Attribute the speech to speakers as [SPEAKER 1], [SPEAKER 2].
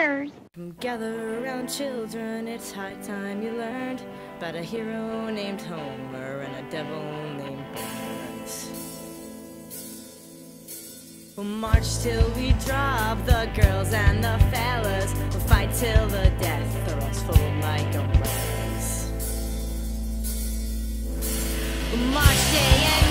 [SPEAKER 1] years.
[SPEAKER 2] Gather around children, it's high time you learned about a hero named Homer and a devil named Burns. We'll march till we drop the girls and the fellas. We'll fight till the death, or else fold like umbrellas. We'll march day and